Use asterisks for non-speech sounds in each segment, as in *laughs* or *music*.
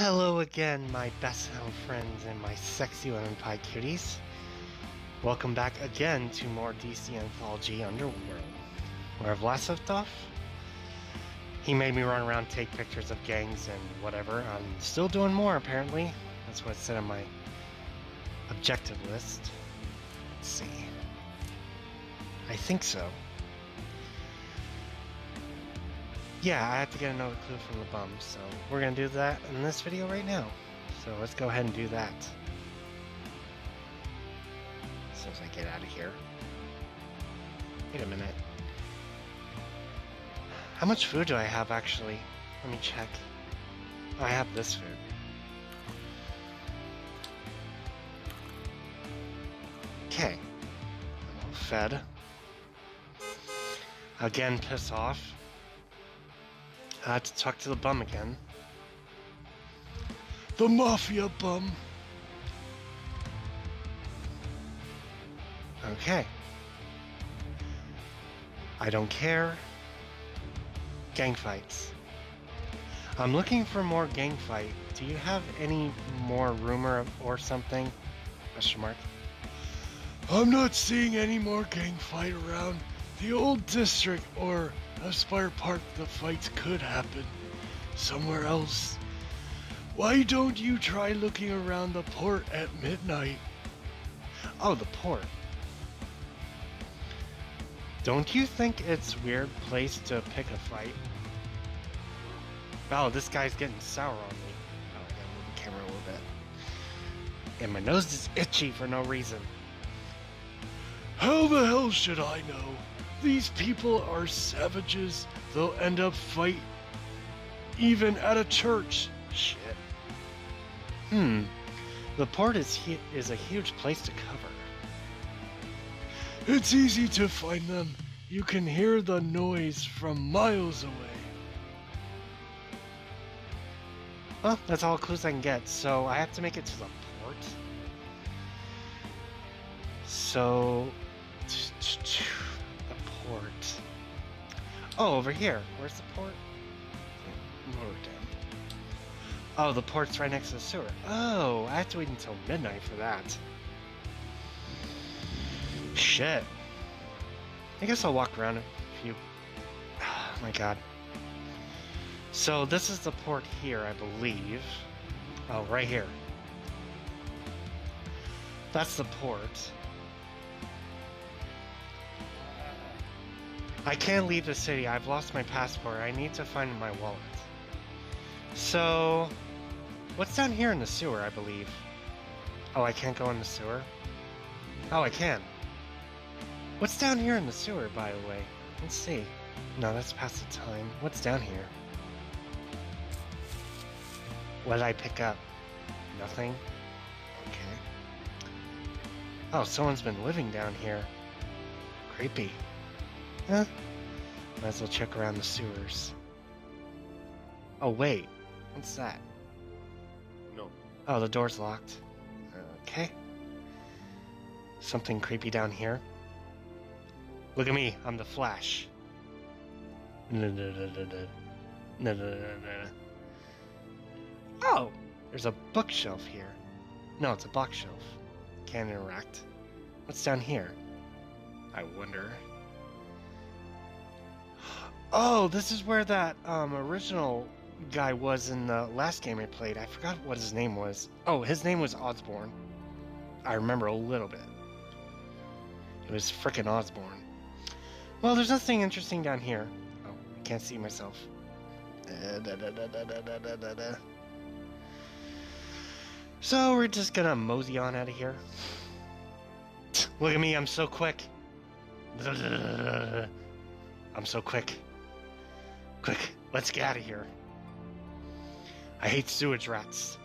Hello again, my Basset Hound friends and my sexy lemon pie cuties. Welcome back again to more DC Anthology Underworld. Where I've last left off, he made me run around, take pictures of gangs and whatever. I'm still doing more, apparently. That's what said on my objective list. Let's see. I think so. Yeah, I have to get another clue from the bum, so we're gonna do that in this video right now. So let's go ahead and do that. As soon as I get out of here. Wait a minute. How much food do I have actually? Let me check. Oh, I have this food. Okay. I'm all fed. Again, piss off. I had to talk to the bum again. The mafia bum. Okay. I don't care. Gang fights. I'm looking for more gang fight. Do you have any more rumor or something? Question mark. I'm not seeing any more gang fight around the old district or Aspire Park. The fights could happen somewhere else. Why don't you try looking around the port at midnight? Oh, the port. Don't you think it's weird place to pick a fight? Wow, this guy's getting sour on me. Oh, I gotta move the camera a little bit. And my nose is itchy for no reason. How the hell should I know? These people are savages. They'll end up fight even at a church. Shit. Hmm. The port is is a huge place to cover. It's easy to find them. You can hear the noise from miles away. Well, that's all clues I can get, so I have to make it to the port. So, port. Oh, over here. Where's the port? Oh, the port's right next to the sewer. Oh, I have to wait until midnight for that. Shit. I guess I'll walk around a few. Oh *sighs* my god. So this is the port here, I believe. Oh, right here. That's the port. I can't leave the city. I've lost my passport. I need to find my wallet. So, what's down here in the sewer, I believe? Oh, I can't go in the sewer? Oh, I can. What's down here in the sewer, by the way? Let's see. No, that's past the time. What's down here? What did I pick up? Nothing? Okay. Oh, someone's been living down here. Creepy. Huh? Might as well check around the sewers. Oh, wait. What's that? No. Oh, the door's locked. Okay. Something creepy down here. Look at me, I'm the Flash. Oh, there's a bookshelf here. No, it's a box shelf. Can't interact. What's down here? I wonder. Oh, this is where that um, original guy was in the last game I played. I forgot what his name was. Oh, his name was Osborne. I remember a little bit. It was frickin' Osborne. Well, there's nothing interesting down here. Oh, I can't see myself. Uh, da, da, da, so we're just gonna mosey on out of here. Look at me, I'm so quick. *laughs* I'm so quick. Quick, let's get out of here. I hate sewage rats.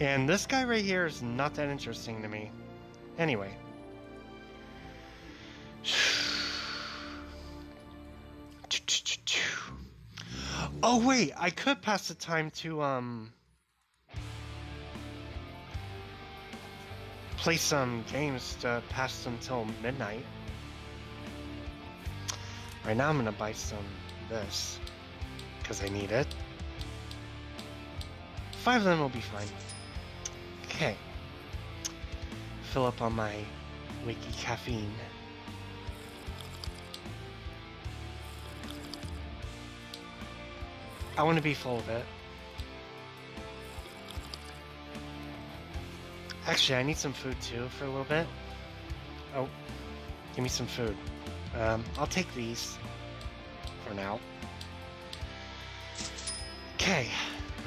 And this guy right here is not that interesting to me. Anyway. *sighs* Oh wait, I could pass the time to um play some games to pass until midnight. Right now I'm gonna buy some this. because I need it. Five of them will be fine. Okay. Fill up on my wakey caffeine. I want to be full of it. Actually, I need some food too for a little bit. Oh, give me some food. Um, I'll take these for now. Okay,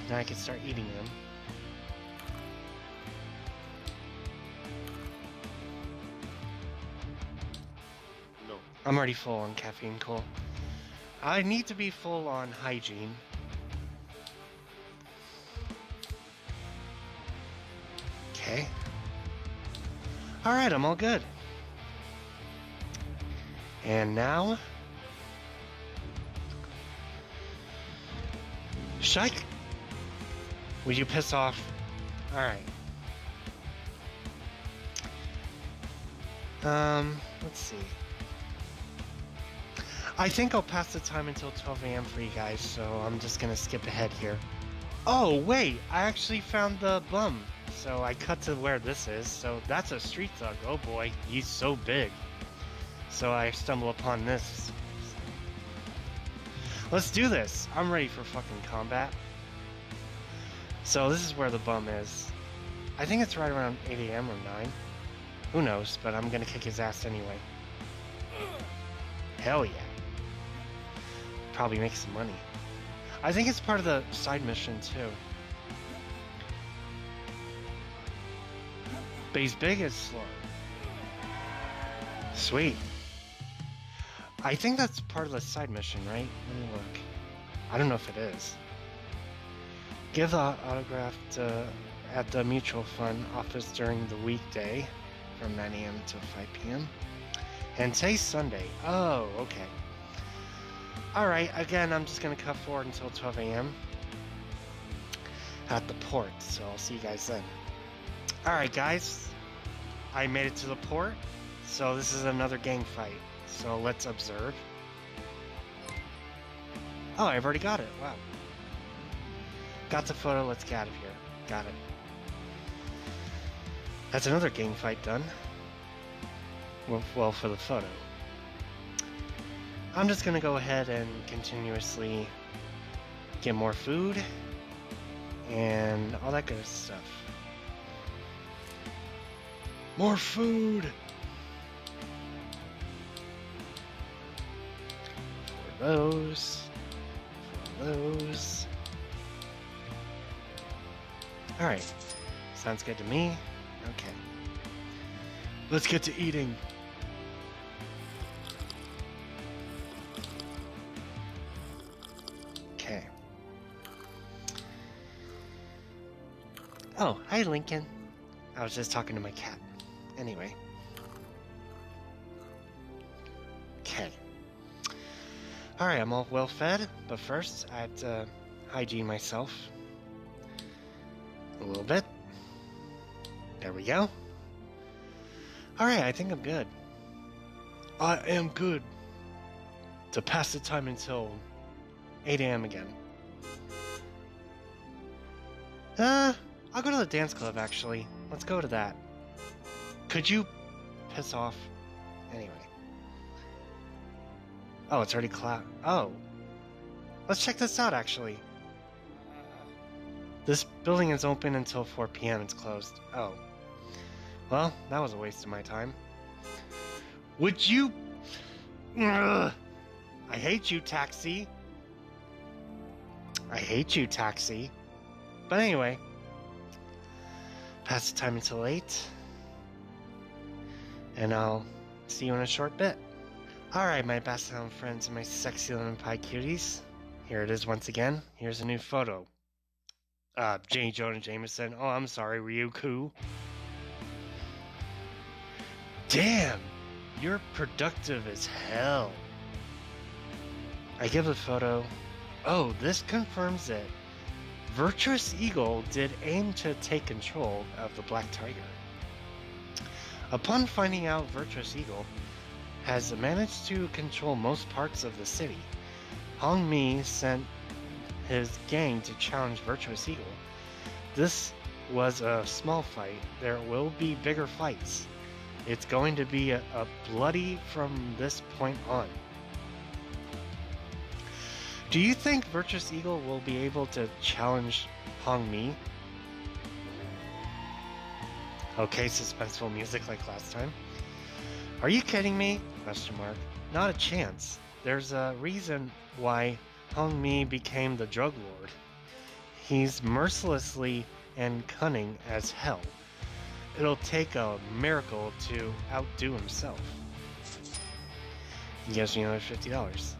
now I can start eating them. No. I'm already full on caffeine, Cole. I need to be full on hygiene. Okay. Alright, I'm all good. And now... Shike! Would you piss off? Alright. Um, let's see. I think I'll pass the time until 12 a.m. for you guys, so I'm just gonna skip ahead here. Oh, wait! I actually found the bum. So I cut to where this is, so that's a street thug. Oh boy, he's so big. So I stumble upon this. Let's do this! I'm ready for fucking combat. So this is where the bum is. I think it's right around 8 a.m. or 9. Who knows, but I'm gonna kick his ass anyway. Hell yeah. Probably make some money. I think it's part of the side mission too. He's big and slow. Sweet. I think that's part of the side mission, right? Let me look. I don't know if it is. Give the autograph to, at the mutual fund office during the weekday from 9 a.m. to 5 p.m. And today's Sunday. Oh, okay. Alright, again, I'm just gonna cut forward until 12 a.m. at the port, so I'll see you guys then. Alright, guys. I made it to the port, so this is another gang fight. So let's observe. Oh, I've already got it. Wow. Got the photo, let's get out of here. Got it. That's another gang fight done. Well, well, for the photo. I'm just gonna go ahead and continuously get more food and all that good stuff. More food! Those. Those. Alright. Sounds good to me. Okay. Let's get to eating. Okay. Oh, hi, Lincoln. I was just talking to my cat. Anyway. Alright, I'm all well fed, but first I have to hygiene myself. A little bit. There we go. Alright, I think I'm good. I am good. To pass the time until 8 a.m. again. Uh, I'll go to the dance club actually. Let's go to that. Could you piss off? Anyway. Oh, it's already cloud. Oh. Let's check this out actually. This building is open until 4 p.m. It's closed. Oh. Well, that was a waste of my time. Would you. Ugh. I hate you, taxi. I hate you, taxi. But anyway, pass the time until 8. And I'll see you in a short bit. Alright, my Basset Hound friends and my sexy lemon pie cuties. Here it is once again. Here's a new photo. Uh, J. Jonah Jameson. Oh, I'm sorry, Ryuko. Damn, you're productive as hell. I give a photo. Oh, this confirms it. Virtuous Eagle did aim to take control of the Black Tiger. Upon finding out Virtuous Eagle has managed to control most parts of the city, Hong Mi sent his gang to challenge Virtuous Eagle. This was a small fight. There will be bigger fights. It's going to be a, a bloody from this point on. Do you think Virtuous Eagle will be able to challenge Hong Mi? Okay, suspenseful music like last time. Are you kidding me? Question mark. Not a chance. There's a reason why Hong Mi became the drug lord. He's mercilessly and cunning as hell. It'll take a miracle to outdo himself. He gives me another $50.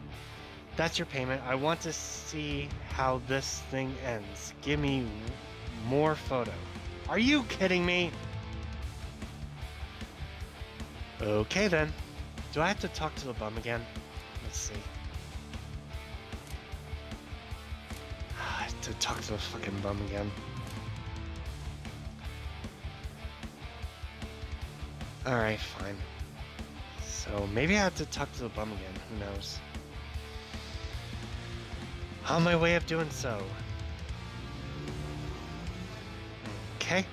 That's your payment. I want to see how this thing ends. Give me more photo. Are you kidding me? Okay then. Do I have to talk to the bum again? Let's see. *sighs* I have to talk to the fucking bum again. Alright, fine. So maybe I have to talk to the bum again. Who knows? On my way of doing so. Okay.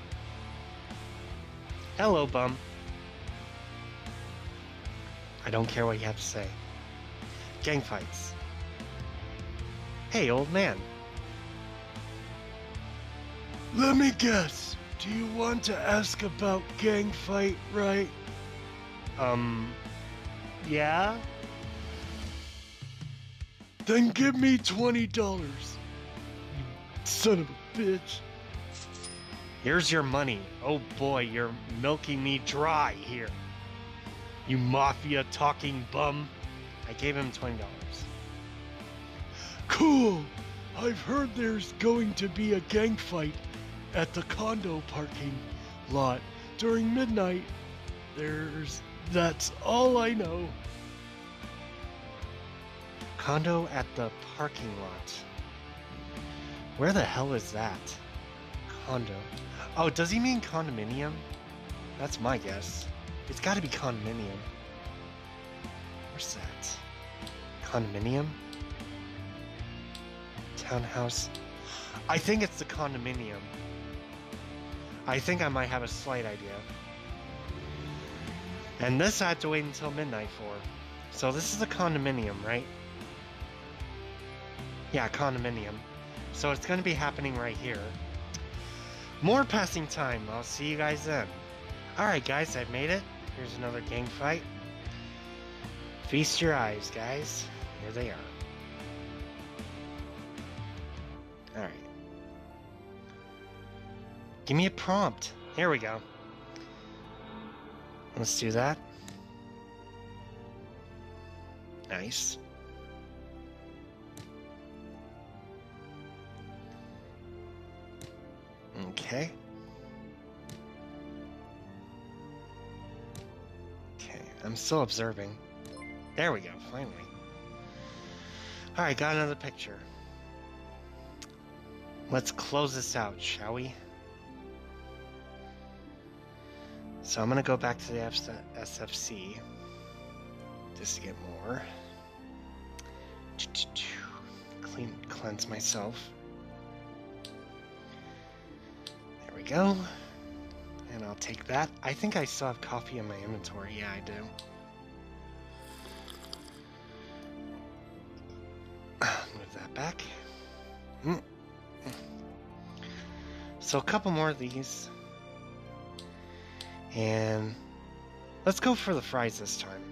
Hello, bum. I don't care what you have to say. Gang fights. Hey, old man. Let me guess. Do you want to ask about gang fight, right? Um, yeah? Then give me $20. You son of a bitch. Here's your money. Oh boy, you're milking me dry here. You mafia talking bum. I gave him $20. Cool. I've heard there's going to be a gang fight at the condo parking lot during midnight. There's. That's all I know. Condo at the parking lot. Where the hell is that? Condo. Oh, does he mean condominium? That's my guess. It's gotta be condominium. Where's that? Condominium? Townhouse? I think it's the condominium. I think I might have a slight idea. And this I have to wait until midnight for. So this is a condominium, right? Yeah, condominium. So it's going to be happening right here. More passing time. I'll see you guys then. Alright guys, I've made it. Here's another gang fight. Feast your eyes, guys. Here they are. Alright. Give me a prompt. Here we go. Let's do that. Nice. Okay. I'm still observing. There we go, finally. Alright, got another picture. Let's close this out, shall we? So I'm gonna go back to the SFC just to get more. Clean, cleanse myself. There we go. And I'll take that. I think I still have coffee in my inventory. Yeah, I do. *sighs* Move that back. Mm. So a couple more of these. And let's go for the fries this time.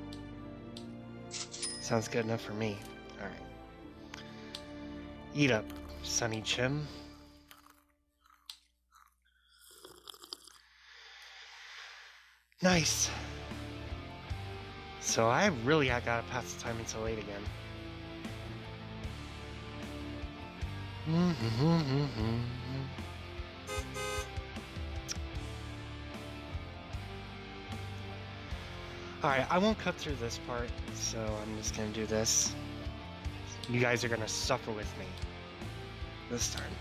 Sounds good enough for me. Alright. Eat up, Sunny Chim. Nice. So I really gotta pass the time until 8 again. Mm-hmm. Alright, I won't cut through this part, so I'm just gonna do this. You guys are gonna suffer with me. This time.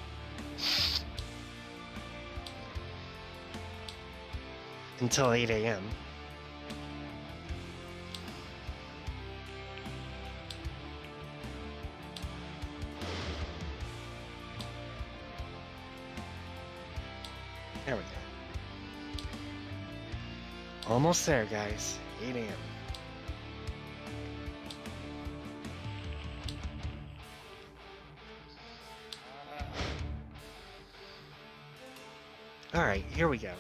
until 8 a.m. There we go. Almost there, guys. 8 a.m. Alright, here we go.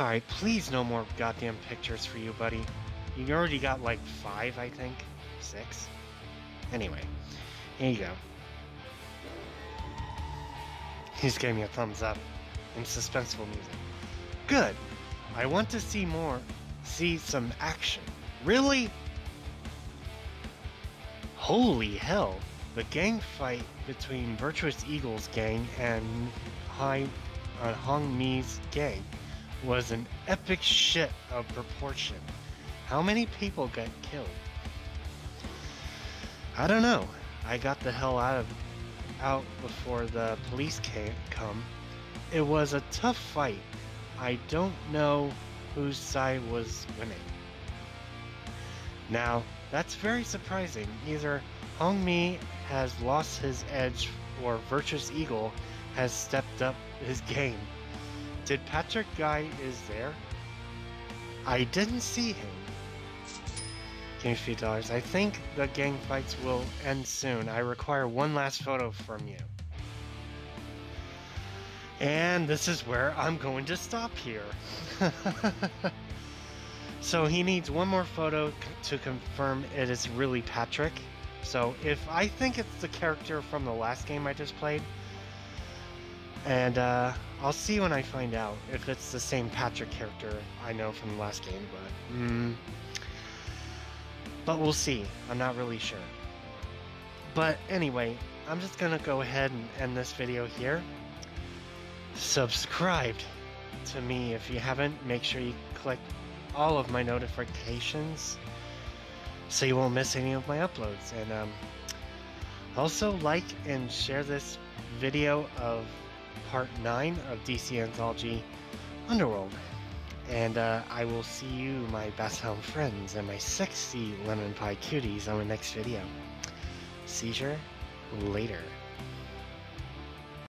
Alright, please no more goddamn pictures for you, buddy. You already got like five, I think. Six? Anyway, here you go. He's giving me a thumbs up and suspenseful music. Good. I want to see more, see some action. Really? Holy hell. The gang fight between Virtuous Eagle's gang and Hai, uh, Hong Mi's gang was an epic shit of proportion. How many people got killed? I don't know. I got the hell out of out before the police came come. It was a tough fight. I don't know whose side was winning. Now, that's very surprising. Either Hong Mi has lost his edge or Virtuous Eagle has stepped up his game. Did Patrick Guy is there? I didn't see him. Give me a few dollars. I think the gang fights will end soon. I require one last photo from you. And this is where I'm going to stop here. *laughs* so he needs one more photo to confirm it is really Patrick. So if I think it's the character from the last game I just played, and uh, I'll see when I find out if it's the same Patrick character I know from the last game, but mm, but we'll see. I'm not really sure. But anyway, I'm just gonna go ahead and end this video here. Subscribe to me if you haven't. Make sure you click all of my notifications so you won't miss any of my uploads. And um, also like and share this video of part 9 of DC Anthology Underworld. And uh, I will see you, my best Basset Hound friends, and my sexy lemon pie cuties on the next video. Seizure, later.